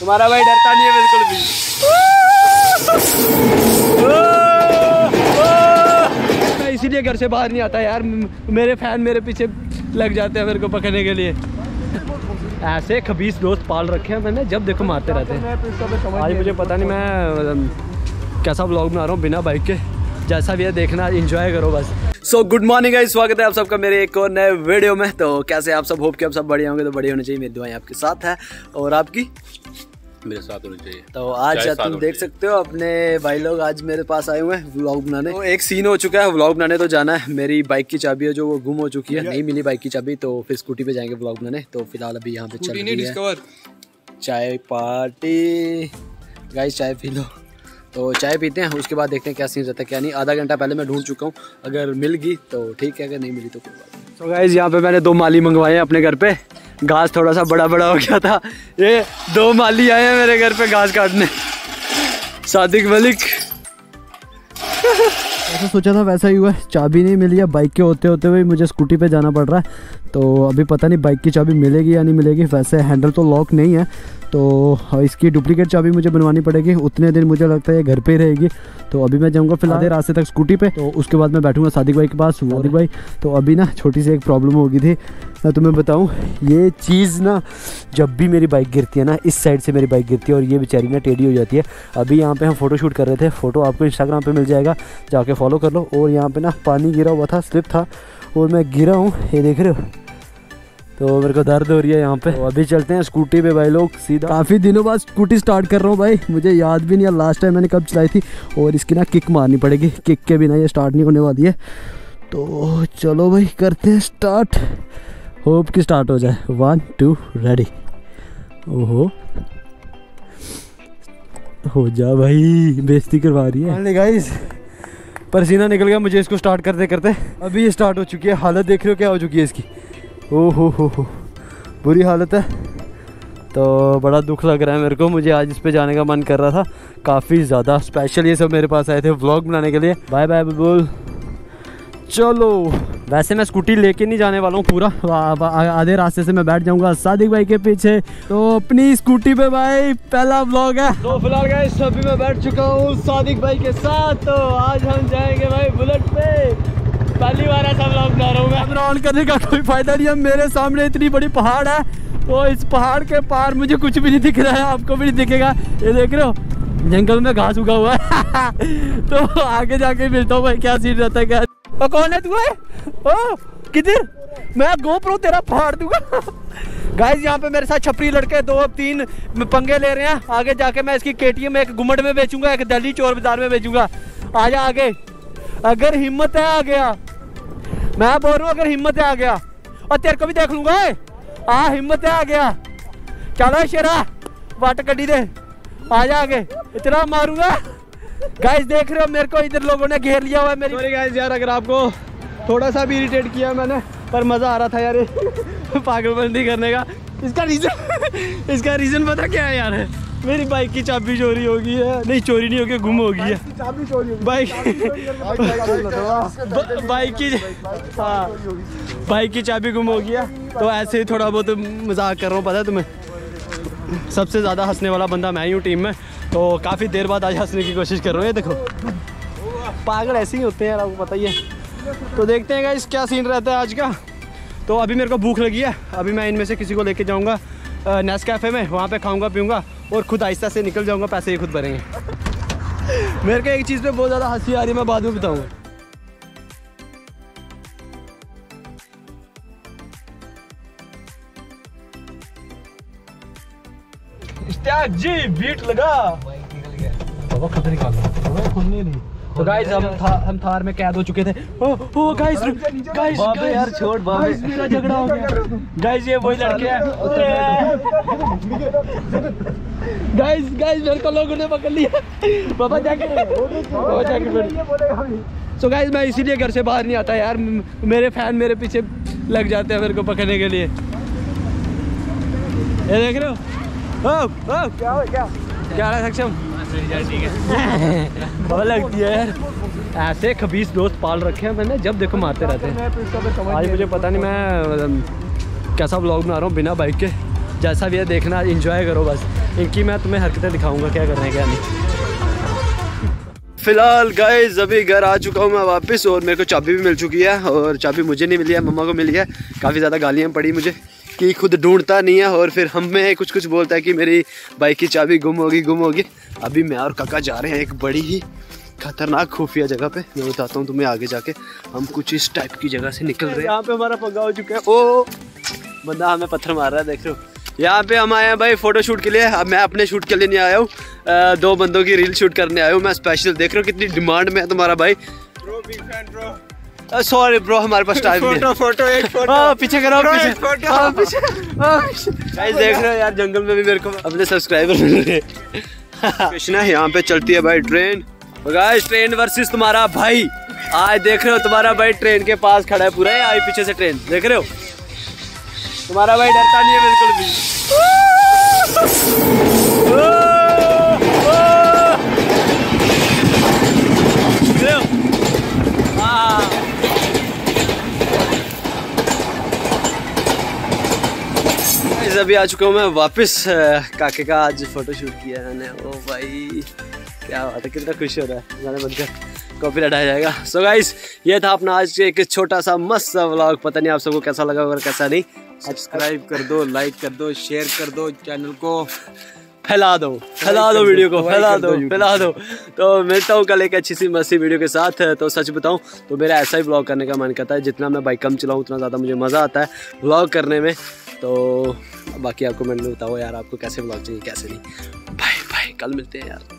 तुम्हारा भाई डरता नहीं है बिल्कुल भी। इसीलिए घर से बाहर नहीं आता यार। मेरे फ़ैन मेरे पीछे लग जाते हैं मेरे को पकड़ने के लिए। ऐसे खबीस दोस्त पाल रखे हैं मैंने, जब देखो मारते रहते हैं। आज मुझे पता नहीं मैं कैसा ब्लॉग बना रहा हूँ बिना बाइक के। जैसा भी है देखना एंजॉय करो बस। सो गुड मॉर्निंग गाइस स्वागत है आप सबका मेरे एक और नए वीडियो में। तो कैसे आप सब? होप कि आप सब बढ़िया होंगे। तो बढ़िया होने चाहिए। मेरी दुआएँ आपके साथ है। और आपकी? मेरे साथ होनी चाहिए। तो आज साथ तुम देख सकते हो अपने भाई लोग आज मेरे पास आए हुए हैं व्लॉग बनाने। तो एक सीन हो चुका है व्लॉग बनाने तो जाना है। मेरी बाइक की चाबी है जो वो गुम हो चुकी है। नहीं मिली बाइक की चाबी तो फिर स्कूटी पे जाएँगे व्लॉग बनाने। तो फ़िलहाल अभी यहाँ पे चल रही है। चाय पार्टी गाइस चाय पी लो। तो चाय पीते हैं उसके बाद देखते हैं क्या सीन रहता है क्या नहीं। आधा घंटा पहले मैं ढूंढ चुका हूँ अगर मिल गई तो ठीक है अगर नहीं मिली तो कोई बात नहीं। तो गाइस यहाँ पे मैंने दो माली मंगवाए हैं अपने घर पे। घास थोड़ा सा बड़ा बड़ा हो गया था। ये दो माली आए हैं मेरे घर पे घास काटने। सादिक मलिक। ऐसा सोचा था वैसा ही हुआ है। चाबी नहीं मिली है बाइक के होते होते हुए मुझे स्कूटी पे जाना पड़ रहा है। तो अभी पता नहीं बाइक की चाबी मिलेगी या नहीं मिलेगी। वैसे हैंडल तो लॉक नहीं है तो इसकी डुप्लीकेट चाबी मुझे बनवानी पड़ेगी। उतने दिन मुझे लगता है ये घर पे ही रहेगी। तो अभी मैं जाऊँगा फ़िलहाल आधे रास्ते तक स्कूटी पे तो उसके बाद मैं बैठूँगा सादिक भाई के पास सादिक भाई। तो अभी ना छोटी सी एक प्रॉब्लम हो गई थी मैं तुम्हें बताऊँ ये चीज़ ना जब भी मेरी बाइक गिरती है ना इस साइड से मेरी बाइक गिरती है और ये बेचारी ना टेढ़ी हो जाती है। अभी यहाँ पर हम फ़ोटो शूट कर रहे थे फ़ोटो आपको इंस्टाग्राम पर मिल जाएगा जाके फॉलो कर लो। और यहाँ पर ना पानी गिरा हुआ था स्लिप था। और मैं गिरा हूँ ये देख रहे हो? तो मेरे को दर्द हो रही है यहाँ पे। तो अभी चलते हैं स्कूटी पे भाई लोग सीधा। काफ़ी दिनों बाद स्कूटी स्टार्ट कर रहा हूँ भाई मुझे याद भी नहीं है लास्ट टाइम मैंने कब चलाई थी और इसकी ना किक मारनी पड़ेगी किक के बिना ये स्टार्ट नहीं होने वाली है। तो चलो भाई करते हैं स्टार्ट होप कि स्टार्ट हो जाए। वन टू रेडी ओहो। हो जा भाई बेइज्जती करवा रही है। गाइस पसीना निकल गया, मुझे इसको स्टार्ट करते करते। अभी ये स्टार्ट हो चुकी है। हालत देख रहे हो क्या हो चुकी है इसकी? ओ हो हो हो। बुरी हालत है। तो बड़ा दुख लग रहा है मेरे को। मुझे आज इस पे जाने का मन कर रहा था। काफ़ी ज़्यादा स्पेशल ये सब मेरे पास आए थे व्लॉग बनाने के लिए। बाय बाय बुलबुल चलो। वैसे मैं स्कूटी लेके नहीं जाने वाला हूँ पूरा। आधे रास्ते से मैं बैठ जाऊँगा। सादिक भाई के पीछे। तो अपनी स्कूटी पे भाई पहला व्लॉग है। तो फ़िलहाल गाइस अभी मैं बैठ चुका हूँ सादिक भाई के साथ। तो आज हम जाएँगे भाई बुलेट पे। पहली बार ऐसा ब्लॉग बना रहा हूँ मैं। कैमरा ऑन करने का कोई फ़ायदा नहीं है। मेरे सामने इतनी बड़ी पहाड़ है। तो इस पहाड़ के पार मुझे कुछ भी नहीं दिख रहा है आपको भी नहीं दिखेगा। ये देख रहे हो? जंगल में घास उगा हुआ है। तो आगे जाके मिलता हूँ भाई, क्या सीन रहता है, क्या? कौन है तू है ओ, किधर? मैं गोप्रो तेरा फाड़ दूँगा। गाइस यहाँ पे मेरे साथ छपरी लड़के दो अब तीन पंगे ले रहे हैं। आगे जाके मैं इसकी केटीएम एक गुमट में बेचूँगा, एक दिल्ली चोर बाज़ार में बेचूँगा। आजा आगे। अगर हिम्मत है, आ गया। मैं बोल रहा हूँ, अगर हिम्मत है, आ गया। और तेरे को भी देख लूँगा। हाँ हिम्मत है, आ गया। चलो, शेरा वाट कड्डी दे। आ जा आगे। इतना मारूँगा। गाइस देख रहे हो मेरे को इधर लोगों ने घेर लिया हुआ है मेरी। सॉरी गाइस यार अगर आपको थोड़ा सा भी इरिटेट किया मैंने पर मज़ा आ रहा था यार पागलबंदी करने का। इसका रीज़न इसका रीज़न पता क्या है यार? मेरी बाइक की चाबी चोरी होगी है। नहीं चोरी नहीं होगी गुम होगी है। बाइक बाइक की हाँ। बाइक की चाबी गुम होगी है। तो ऐसे ही थोड़ा बहुत मज़ाक कर रहा हूँ पता है तुम्हें? सबसे ज़्यादा हंसने वाला बंदा मैं ही हूँ टीम में। तो काफ़ी देर बाद आज हंसने की कोशिश कर रहा हूँ, ये देखो। पागल ऐसे ही होते हैं यार, आपको पता ही है। तो देखते हैं इस क्या सीन रहता है आज का। तो अभी मेरे को भूख लगी है, अभी मैं इनमें से किसी को लेके जाऊँगा। नेस कैफ़े में, वहाँ पे खाऊँगा, पीऊँगा और खुद आहिस्ता से निकल जाऊँगा, पैसे ही खुद भरेंगे। मेरे को एक चीज़ पे बहुत ज़्यादा हँसी आ रही है, मैं बाद में बताऊँगा। जी बीट लगा। बाबा खतरे निकाल खुल नहीं रही तो गाइस हम था, हम थार में कैद हो चुके थे। ओ ओ गाइस गाइस बाबे यार छोड़ बाबे मेरा झगड़ा हो गया। गाइस ये वही लड़के हैं। गाइस गाइस मेरे को लोगों ने पकड़ लिया। पापा जाके ओ जाके सो गाइस मैं इसीलिए घर से बाहर नहीं आता यार। मेरे फ़ैन मेरे पीछे लग जाते हैं मेरे को पकड़ने के लिए। ये देख रहे हो? ओ ओ क्या क्या क्या सक्षम? बहुत लगती है यार। ऐसे खबीस दोस्त पाल रखे हैं मैंने, जब देखो मारते रहते हैं। आज मुझे पता नहीं मैं कैसा ब्लॉग बना रहा हूँ बिना बाइक के। जैसा भी है, देखना एंजॉय करो बस। इनकी मैं तुम्हें हरकतें दिखाऊँगा, क्या कर रहे हैं, क्या नहीं। फ़िलहाल गाइस अभी घर आ चुका हूँ मैं वापस, और मेरे को चाबी भी मिल चुकी है, और चाबी मुझे नहीं मिली है, मम्मा को मिली है। काफ़ी ज़्यादा गालियाँ पड़ी मुझे। कि खुद ढूंढता नहीं है और फिर हम में कुछ कुछ बोलता है कि मेरी बाइक की चाबी गुम होगी गुम होगी। अभी मैं और काका जा रहे हैं एक बड़ी ही खतरनाक खुफिया जगह पे। मैं बताता हूँ तुम्हें आगे जाके। हम कुछ इस टाइप की जगह से निकल रहे हैं। यहाँ पे हमारा पंगा हो चुका है। ओ बंदा हमें पत्थर मार रहा है देख रहे हो। यहाँ पे हम आए हैं भाई फ़ोटो शूट के लिए। अब मैं अपने शूट के लिए नहीं आया हूँ। दो बंदों की रील शूट करने आया हूँ। मैं स्पेशल देख रहा हूँ कितनी डिमांड में है तुम्हारा भाई। सॉरी ब्रो हमारे पास टाइम नहीं फ़ोटो फ़ोटो एक फ़ोटो हाँ, पीछे करो पीछे। फ़ोटो हाँ, पीछे। गाइस देख रहे हो यार जंगल में भी मेरे को अपने सब्सक्राइबर मिल रहे कृष्णा यहाँ पे चलती है भाई ट्रेन गाइस ट्रेन वर्सेस तुम्हारा भाई। आज देख रहे हो तुम्हारा भाई ट्रेन के पास खड़ा है पूरा। आई पीछे से ट्रेन देख रहे हो? तुम्हारा भाई डरता नहीं है बिल्कुल भी। अभी आ चुका हूँ मैं वापस काके का आज फ़ोटो शूट किया मैंने। ओ भाई, क्या बात है, कितना खुश हो रहा है। गाने बनकर कॉपी आ जाएगा। सो so गाइस ये था अपना आज के एक छोटा सा मस्त सा व्लॉग पता नहीं आप सबको कैसा लगा और कैसा नहीं। सब्सक्राइब कर दो लाइक कर दो शेयर कर दो चैनल को। फैला दो फैला दो वीडियो को फैला दो फैला दो। तो मिलता हूँ कल एक अच्छी सी मस्ती वीडियो के साथ। तो सच बताऊँ तो मेरा ऐसा ही ब्लॉग करने का मन करता है जितना मैं बाइक कम चलाऊँ उतना ज़्यादा मुझे मज़ा आता है ब्लॉग करने में। तो बाकी आपको मैंने बताओ यार आपको कैसे ब्लॉग चाहिए कैसे नहीं। भाई भाई कल मिलते हैं यार।